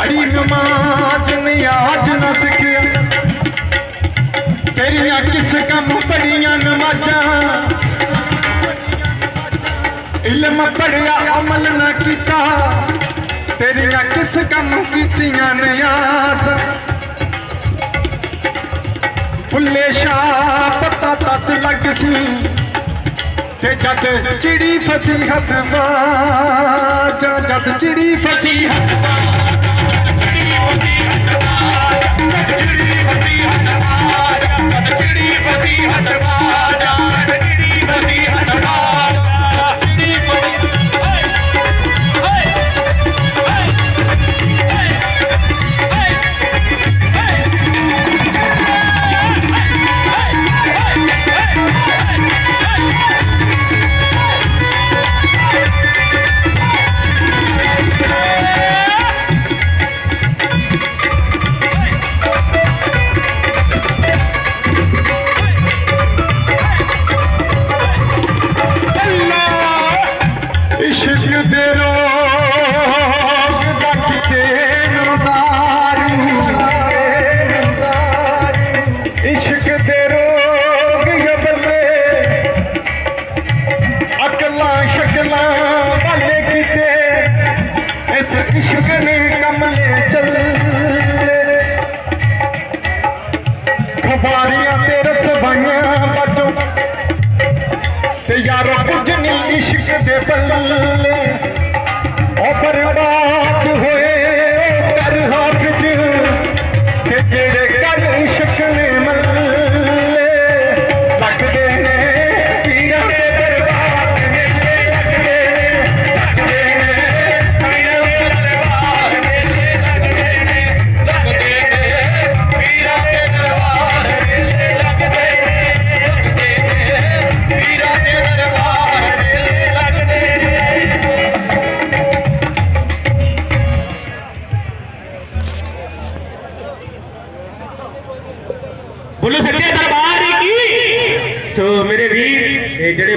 पढ़ी नमाज़ ने आज न सिखिया तेरिया किस कम पढ़िया नमाजा इलम पढ़िया अमल न किया तेरिया किस कम कीतिया नयाज फुले शाह पता तत लग सी। ते जद चिड़ी फसी हथ जद चिड़ी फसी हथ रोदा इशक ते रोग गमले अकलां बोलो सच्चे दरबार की। सो मेरे वीर जड़े